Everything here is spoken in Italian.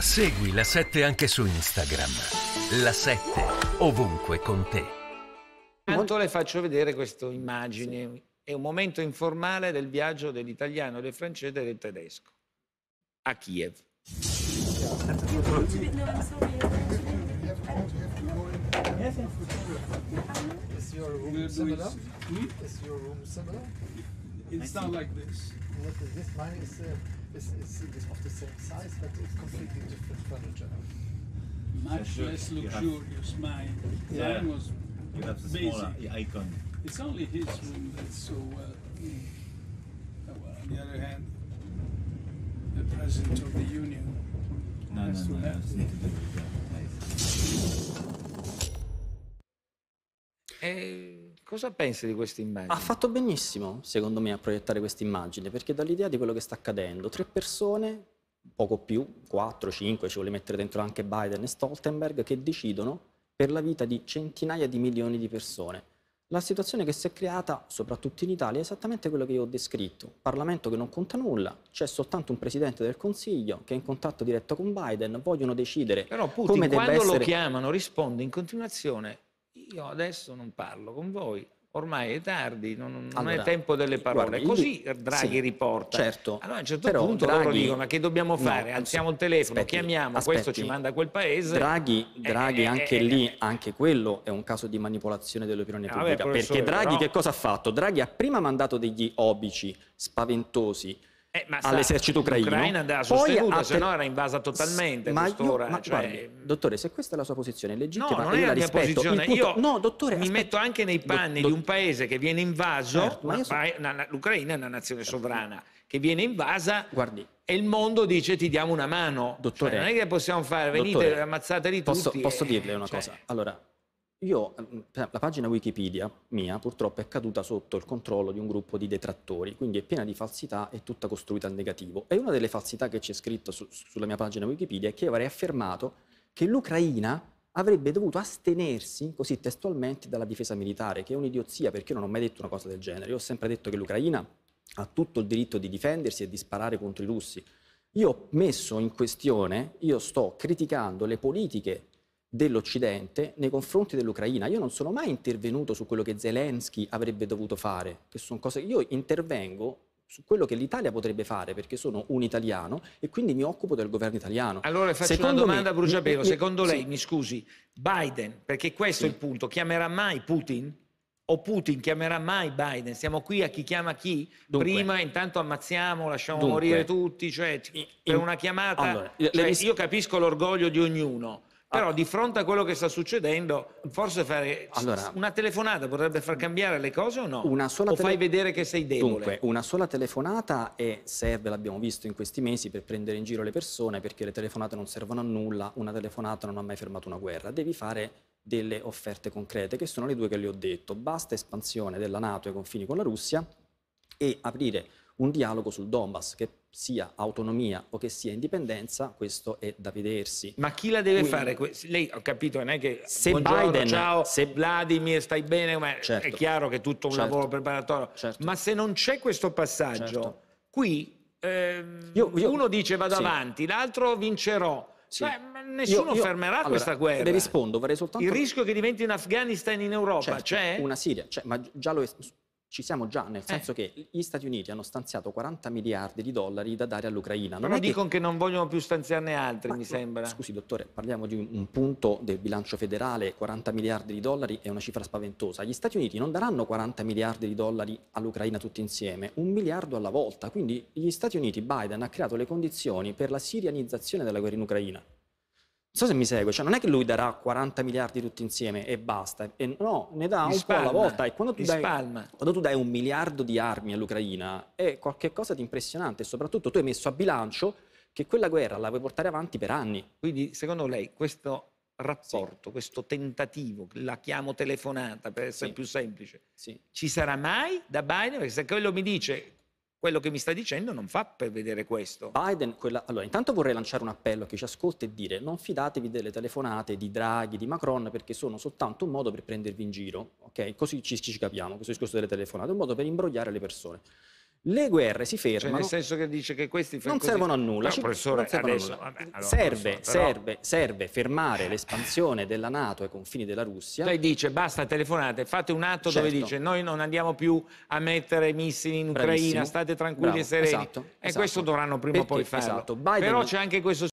Segui la 7 anche su Instagram. La 7 ovunque con te. Intanto le faccio vedere questa immagine. È un momento informale del viaggio dell'italiano, del francese e del tedesco a Kiev. Is your room similar? Is your room similar? It's not like this. Not This mine is, uh, is, is, is of the same size, but it's completely different furniture. Much sure. less You have- luxurious. Mine, Yeah. mine was You have the basic. smaller icon. It's only his room that's so well. mm. Oh, well, on the other hand, the president of the union No, no, has to no, have that's nothing to do cosa pensi di questa immagine? Ha fatto benissimo, secondo me, a proiettare questa immagine, perché dà l'idea di quello che sta accadendo. Tre persone, poco più, quattro, cinque, ci vuole mettere dentro anche Biden e Stoltenberg, che decidono per la vita di centinaia di milioni di persone. La situazione che si è creata, soprattutto in Italia, è esattamente quello che io ho descritto. Parlamento che non conta nulla, c'è soltanto un Presidente del Consiglio che è in contatto diretto con Biden, vogliono decidere Però Putin come debba quando lo essere... chiamano risponde in continuazione io adesso non parlo con voi, ormai è tardi, non, non Allora, è tempo delle parole. guardi, Così Draghi sì, riporta. certo. Allora a un certo Però punto loro Draghi- dicono ma che dobbiamo No, fare? Alziamo il telefono, aspetti, chiamiamo, questo aspetti. ci manda a quel paese. Draghi, Eh, Draghi eh, anche eh, lì, eh, anche quello è un caso di manipolazione dell'opinione Vabbè, pubblica. professore, perché Draghi però- che cosa ha fatto? Draghi ha prima mandato degli obici spaventosi eh, all'esercito ucraino. L'Ucraina andava poi sostenuta, ha se no era invasa totalmente Ma io- ma cioè- guardi, dottore, se questa è la sua posizione è legittima, No, non è la mia posizione. punto- Io no, dottore, mi aspetti. metto anche nei panni do- di un paese che viene invaso. Certo, io so- pa- na- na- L'Ucraina è una nazione sovrana che viene invasa Guardi, e il mondo dice ti diamo una mano. Dottore, Cioè, non è che possiamo fare, venite, dottore, ammazzateli posso, tutti. posso e- dirle una cioè, cosa? Allora, io, mm, la pagina Wikipedia mia purtroppo è caduta sotto il controllo di un gruppo di detrattori, quindi è piena di falsità e tutta costruita al negativo. E una delle falsità che c'è scritto su- sulla mia pagina Wikipedia è che io avrei affermato che l'Ucraina avrebbe dovuto astenersi, così testualmente, dalla difesa militare, che è un'idiozia perché io non ho mai detto una cosa del genere. Io ho sempre detto che l'Ucraina ha tutto il diritto di difendersi e di sparare contro i russi. Io ho messo in questione, io sto criticando le politiche dell'Occidente nei confronti dell'Ucraina. Io non sono mai intervenuto su quello che Zelensky avrebbe dovuto fare, che sono cose io intervengo su quello che l'Italia potrebbe fare perché sono un italiano e quindi mi occupo del governo italiano. Allora faccio Secondo una domanda me- a mi- Secondo lei, sì. mi scusi, Biden, perché questo Sì. è il punto, chiamerà mai Putin? O Putin chiamerà mai Biden? Siamo qui a chi chiama chi? Dunque. Prima intanto ammazziamo, lasciamo Dunque. morire tutti, cioè In- per una chiamata... Allora, cioè, ris- io capisco l'orgoglio di ognuno, però Ah. di fronte a quello che sta succedendo, forse fare Allora. una telefonata potrebbe far cambiare le cose o no? Una sola o tele- fai vedere che sei debole? Dunque, una sola telefonata e serve, l'abbiamo visto in questi mesi, per prendere in giro le persone, perché le telefonate non servono a nulla, una telefonata non ha mai fermato una guerra. Devi fare delle offerte concrete, che sono le due che le ho detto. Basta espansione della Nato ai confini con la Russia e aprire un dialogo sul Donbass, che sia autonomia o che sia indipendenza, questo è da vedersi. Ma chi la deve Quindi- fare? Lei ho capito, non è che Se Biden- ciao, se- Vladimir, stai bene? Ma Certo. È chiaro che è tutto un Certo. lavoro preparatorio. Certo. Ma se non c'è questo passaggio, Certo. qui ehm, Io- io- uno dice vado sì. avanti, l'altro vincerò. Sì. Beh, ma nessuno Io- io- fermerà allora, questa guerra. Le rispondo, vorrei soltanto... Il rischio che diventi in Afghanistan in Europa Certo, c'è? Una Siria, cioè, ma già lo è- ci siamo già, Eh. nel senso che gli Stati Uniti hanno stanziato 40 miliardi di dollari da dare all'Ucraina. Però è che- dicono che non vogliono più stanziarne altri, Ma- mi sembra. Scusi, dottore, parliamo di un, un punto del bilancio federale, 40 miliardi di dollari è una cifra spaventosa. Gli Stati Uniti non daranno 40 miliardi di dollari all'Ucraina tutti insieme, un miliardo alla volta. Quindi gli Stati Uniti, Biden, ha creato le condizioni per la sirianizzazione della guerra in Ucraina. Non so se mi segue, cioè non è che lui darà 40 miliardi tutti insieme e basta, e no, ne dà Li un po' alla volta. E quando tu dai, quando tu dai un miliardo di armi all'Ucraina è qualcosa di impressionante e soprattutto tu hai messo a bilancio che quella guerra la vuoi portare avanti per anni. Quindi, secondo lei, questo rapporto, questo tentativo, la chiamo telefonata per essere Sì. più semplice, Sì. ci sarà mai da Biden? Perché se quello mi dice quello che mi sta dicendo non fa per vedere questo. Biden, quella... allora intanto vorrei lanciare un appello a chi ci ascolta e dire non fidatevi delle telefonate di Draghi, di Macron perché sono soltanto un modo per prendervi in giro, ok? Così ci, ci capiamo, questo discorso delle telefonate, un modo per imbrogliare le persone. Le guerre si Cioè, fermano. nel senso che dice che questi non così. servono a nulla. Ci- professore, servono a adesso, nulla. vabbè, allora, serve, però- serve, serve fermare l'espansione della Nato ai confini della Russia. Lei dice basta telefonate, fate un atto dove Certo. dice noi non andiamo più a mettere missili in Ucraina, Bravissimo. state tranquilli Bravo, e sereni. esatto, e esatto. questo dovranno prima o poi farlo. esatto, Biden- Però c'è anche questo